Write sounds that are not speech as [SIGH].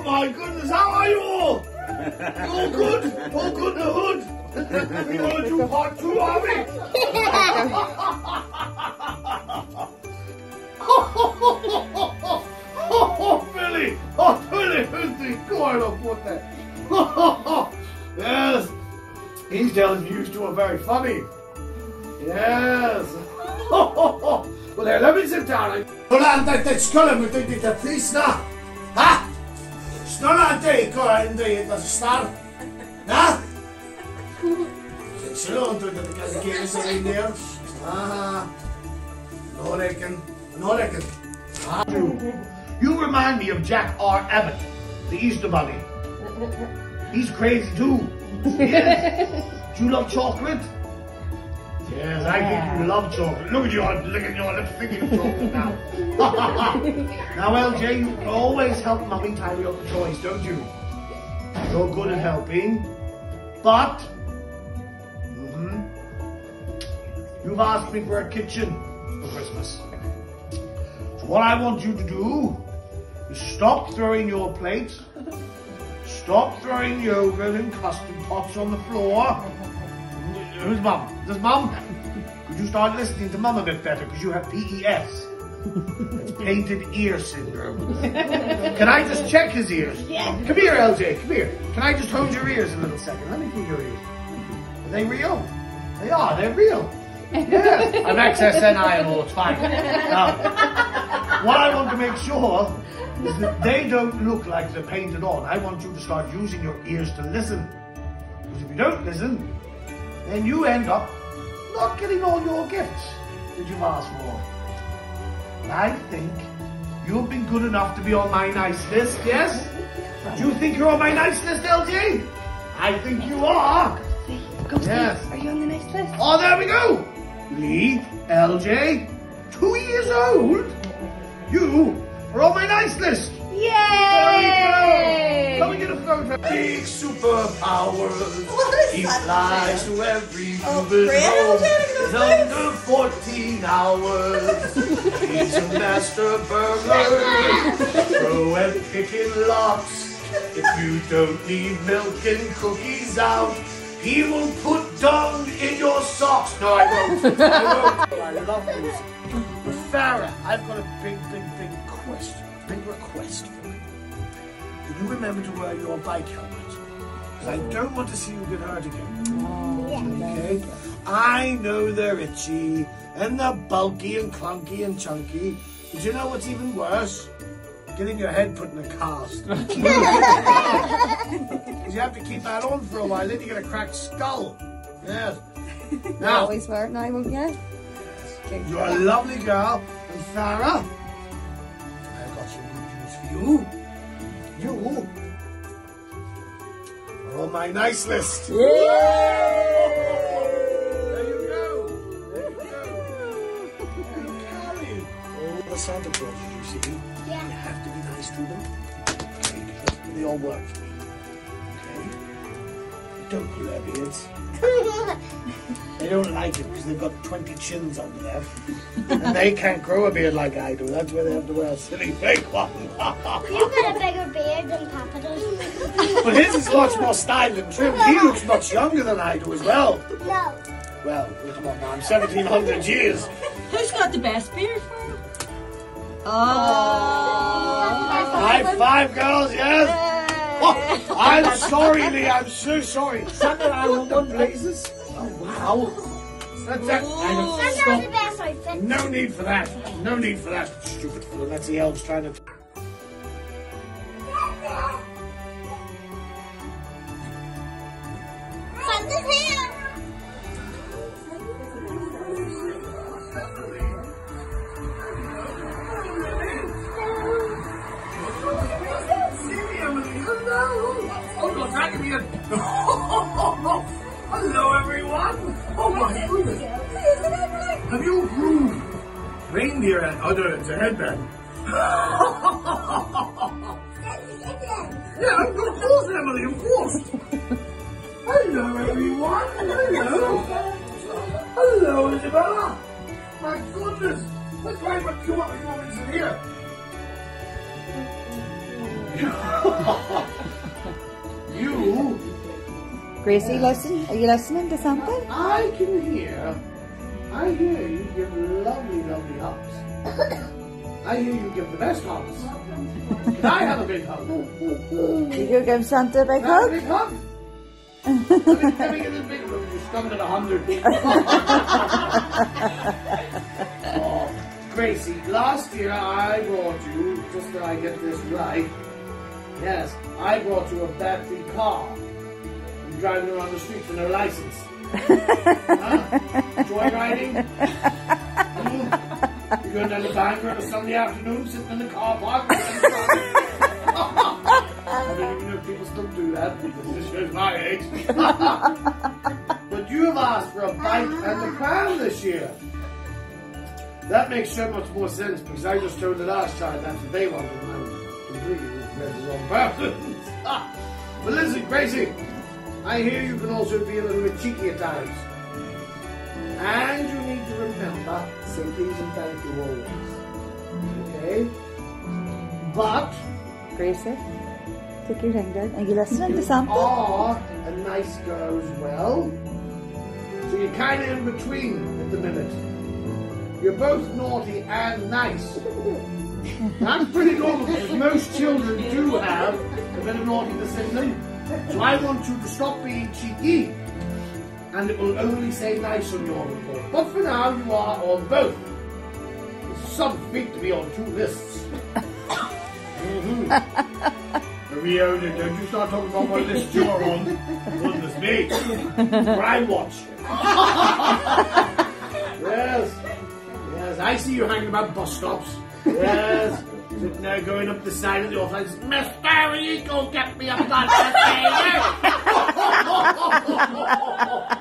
Oh my goodness, how are you all? All good? All good in the hood? we want to do part two, are we? oh, Billy! Oh, Billy, who's the going up with that? yes, he's telling you two are very funny. Yes. [LAUGHS] well, there, let me sit down. Wala ang tayo skola mo ito dito, please na. Ha? Snora ang tayo ko, hindi ito sa star. Ha? Silo ang tayo dito kasi kaya sa reindeer. Ah, [LAUGHS] no reckon, no reckon. Ah. You remind me of Jack R. Abbott, the Easter Bunny. He's crazy too. [LAUGHS] Yes. Do you love chocolate? Yes, I think you love chocolate. Look at you, look at your lips thinking chocolate now. [LAUGHS] now, LJ, you always help Mummy tidy up the toys, don't you? You're good at helping, but mhm, you've asked me for a kitchen for Christmas. So what I want you to do is stop throwing your plates, stop throwing yogurt and custard pots on the floor. Who's mum? Does mum? Could you start listening to mum a bit better because you have PES. It's painted ear syndrome. Can I just check his ears? Yeah. Come here, LJ. Come here. Can I just hold your ears a little second? Let me feel your ears. Are they real? They are. They're real. Yeah. I'm XSNI It's fine. Now, what I want to make sure is that they don't look like they're painted on. I want you to start using your ears to listen. Because if you don't listen, then you end up not getting all your gifts that you've asked for. And I think you've been good enough to be on my nice list, yes? Do you think you're on my nice list, LG? I think you are. Ghosty, Yes. are you on the nice list? Oh, there we go. Lee, LJ, two years old. Big superpowers. What is He that? flies to every Oh, human really? home. What's In under 14 hours. He's a master burglar. Throw and picking locks. If you don't need milk and cookies out, he will put dung in your socks. No, I won't. I won't. I love music. But Farah, I've got a big, big, big question. Big request for you. You remember to wear your bike helmet? Because I don't want to see you get hurt again. Oh, okay? I know they're itchy and they're bulky and clunky and chunky. But you know what's even worse? Getting your head put in a cast. [LAUGHS] you have to keep that on for a while, then you get a cracked skull. Yes. [LAUGHS] Now, Always wear it now, won't you? you're a lovely girl. And Farah, I've got some good news for you. You are on oh, my nice list. There you go. There you go. And Carrie. All the Santa Clauses, you see, you have to be nice to them. Okay? They all work for me. Okay? Don't pull their beards. They don't like it because they've got 20 chins on there. and they can't grow a beard like I do. That's why they have to wear a silly fake one. You've got a bigger beard than Papa does. but his is much more styled and trimmed. He looks much younger than I do as well. No. Well, come on now, I'm 1700 years. Who's got the best beard for him? Oh. oh. High five, girls, yes? Oh, I'm sorry, Lee, I'm so sorry. Santa and I were one places. Oh, wow. That's that kind of That's not the stuff. best outfit. No need for that. No need for that. Stupid fool. That's the elves trying to. Reindeer and oh, no, it's a headband. [LAUGHS] yeah, of course, Emily, of course. Hello, everyone. Hello. Hello, Isabella. My goodness. That's right, but you want, you want me here? [LAUGHS] you, Gracie, listen. Are you listening to something? I can hear, I hear you give lovely, lovely hugs. [COUGHS] I hear you give the best hugs. Can I have a big hug? You go give Santa a big Can I have a hug? big hug? Let me, let me get this big room. You're coming at a hundred people. [LAUGHS] oh, Gracie, last year I brought you, just that I get this right, yes, I brought you a battery car. You're driving around the streets with no license. [LAUGHS] Joyriding? Hmm? You're going down the bank on a Sunday afternoon, sitting in the car park. I don't even know if people still do that because this shows my age. [LAUGHS] but you have asked for a bike and the pram this year. That makes so much more sense because I just told the last child that's what they wanted and I'm completely read the wrong person. [LAUGHS] but listen, Gracie, I hear you can also be a little bit cheeky at times. And you need to remember, say please and thank you always. Okay? But Gracie, take your hand, down. Are you listening to you something? are a nice girl as well. So you're kind of in between at the minute. You're both naughty and nice. [LAUGHS] That's pretty normal because most children do have a bit of naughtiness in them. So I want you to stop being cheeky and it will only say nice on your report. But for now, you are on both. It's some feat to be on two lists. mm-hmm. [LAUGHS] Rio, don't you start talking about what list you're on. Goodness me. Crime watch. [LAUGHS] yes. Yes, I see you hanging about bus stops. Yes. There going up the side of the office. Mister, you go get me a blood [LAUGHS]